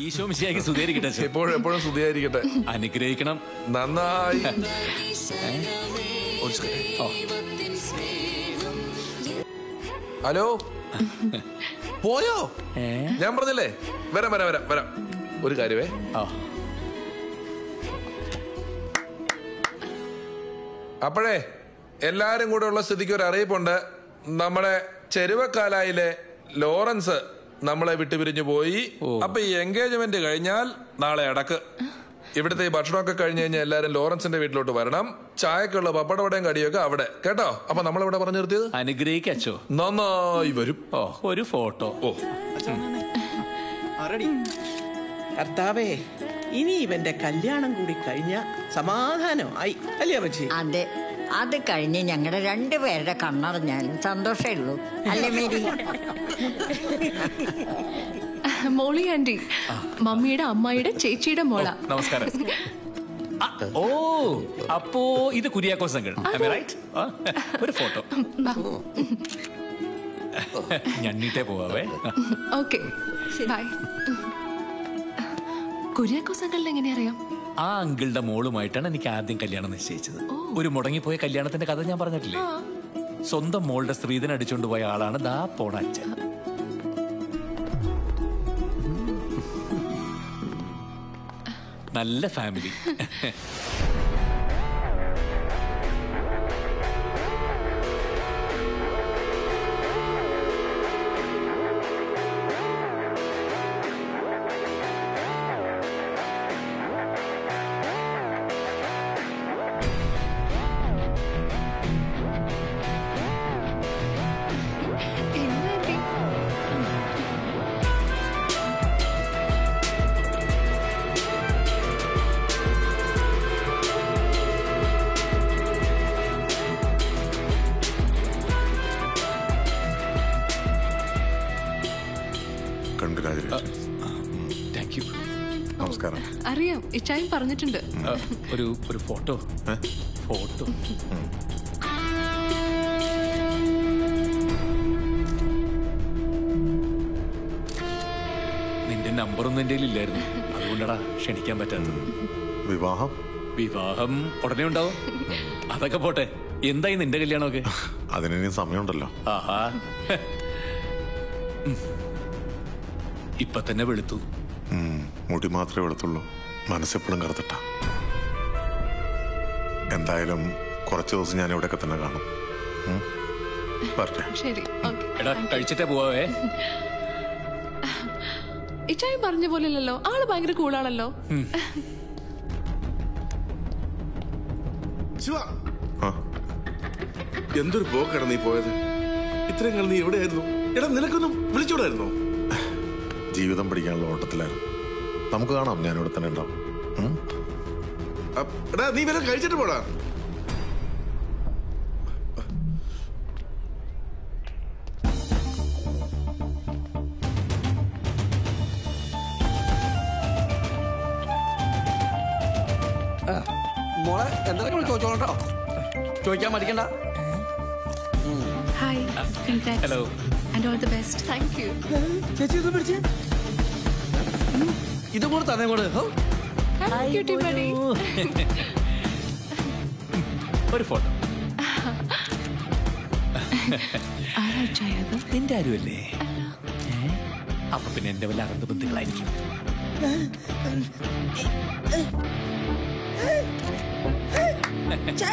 ഈശോ മിശിയാക്കി സുധീരിക്കട്ടെ എപ്പോഴും എപ്പോഴും സ്തുതിയായിരിക്കട്ടെ അനുഗ്രഹിക്കണം. നന്നായി. ഒരു second. ഓ, ഹലോ? പോയോ? ഏ? ഞാൻ പറഞ്ഞില്ലേ? വരാം വരാം വരാം വരാം. ഒരു കാര്യമേ ഓ, അപ്പോഴേ എല്ലാരും കൂടെ ഉള്ള സ്ഥിതിക്ക് ഒരു അറിയിപ്പുണ്ട്. നമ്മുടെ ചെരുവക്കാലായിലെ ലോറൻസ് നമ്മളെ വിട്ടുപിരിഞ്ഞു പോയി. അപ്പൊ ഈ എൻഗേജ്മെന്റ് കഴിഞ്ഞാൽ നാളെ അടക്ക്. ഇവിടുത്തെ ഈ ഭക്ഷണമൊക്കെ കഴിഞ്ഞ് കഴിഞ്ഞാൽ എല്ലാരും ലോറൻസിന്റെ വീട്ടിലോട്ട് വരണം. ചായക്കുള്ള പപ്പടവടയും കടിയൊക്കെ അവിടെ. കേട്ടോ? അപ്പൊ നമ്മൾ ഇവിടെ പറഞ്ഞു നിർത്തിയത്? അനുഗ്രഹിക്കച്ചോ? നന്നായി വരും. ഓ ഒരു ഫോട്ടോ. ഓ. കർത്താവേ ഇനി ഇവന്റെ കല്യാണം കൂടി കഴിഞ്ഞ സമാധാനമായി. അല്ലേ അമ്മച്ചി? അതെ. അത് കഴിഞ്ഞ് ഞങ്ങളുടെ രണ്ടുപേരുടെ കണ്ണറിഞ്ഞാലും സന്തോഷമേ ഉള്ളൂ അല്ലേ മേരി? മോളി ആന്റി മമ്മിയുടെ അമ്മായിയുടെ ചേച്ചിയുടെ മോള. നമസ്കാരം. ഓ അപ്പോ ഇത് കുര്യാക്കോസ് അങ്കിൾ. റൈറ്റ് ഒരു ഫോട്ടോ. ഞണ്ണിട്ടേ പോവാവേ. Okay bye. കുര്യാക്കോസ് അങ്കിളിനെ എങ്ങനെ അറിയാം? ആ അങ്കിളുടെ മോളുമായിട്ടാണ് എനിക്ക് ആദ്യം കല്യാണം നിശ്ചയിച്ചത്. ഒരു മുടങ്ങിപ്പോയ കല്യാണത്തിന്റെ കഥ ഞാൻ പറഞ്ഞിട്ടില്ലേ? സ്വന്തം മോളുടെ സ്ത്രീധന അടിച്ചുകൊണ്ട് പോയ ആളാണ് ദാ പോണ അച്ഛൻ. നല്ല ഫാമിലി. നമസ്കാരം. അറിയാം. ഇച്ചായും പറഞ്ഞിട്ടുണ്ട്. ഒരു ഒരു ഫോട്ടോ. ഫോട്ടോ. നിന്റെ നമ്പറൊന്നും എന്റെ ഇല്ലായിരുന്നു അതുകൊണ്ടടാ ക്ഷണിക്കാൻ പറ്റാത്തത്. വിവാഹം? വിവാഹം ഉടനെ ഉണ്ടാവും. അതൊക്കെ പോട്ടെ. എന്തായി നിന്റെ കല്യാണമൊക്കെ? അതിനി സമയമുണ്ടല്ലോ. ആഹാ. ഇപ്പൊ തന്നെ വെളുത്തു. മുടി മാത്രമേ വെളുത്തുള്ളൂ. മനസ്സെപ്പോഴും കറുത്തിട്ട. എന്തായാലും കുറച്ച് ദിവസം ഞാൻ ഇവിടെയൊക്കെ തന്നെ കാണും. ഉം. ശരി. ഓക്കെ. എടാ കഴിച്ചിട്ടേ പോവാവേ. ഇച്ചായും പറഞ്ഞ പോലെയല്ലോ ആൾ ഭയങ്കര കൂളാണല്ലോ. ശിവ. എന്തൊരു പോക്കാണ് നീ പോയത്? ഇത്രയും കാലം നീ എവിടെയായിരുന്നു? എടാ നിനക്കൊന്നും വിളിച്ചോടായിരുന്നോ? ജീവിതം പിടിക്കാനുള്ള ഓട്ടത്തിലായിരുന്നു. നമുക്ക് കാണാം ഞാൻ ഇവിടെ തന്നെ ഉണ്ടാവും. എടാ നീ വല്ല കഴിച്ചിട്ട് പോടാ. മോളെ എന്തെങ്കിലും ചോദിച്ചോളൂ കേട്ടോ? ചോദിക്കാൻ മടിക്കണ്ട. Hi hello and all the best thank you ചേച്ചി ഒന്ന് പിടിച്ച്. ഇത് കൂടെ തന്നെ കൂടെ ഒരു ഫോട്ടോ. നിന്റെ ആരുമല്ലേ? അപ്പൊ പിന്നെ എന്റെ വല്ല അറന്ത് ബന്ധുക്കളായിരിക്കും. ഏ?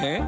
ഏ?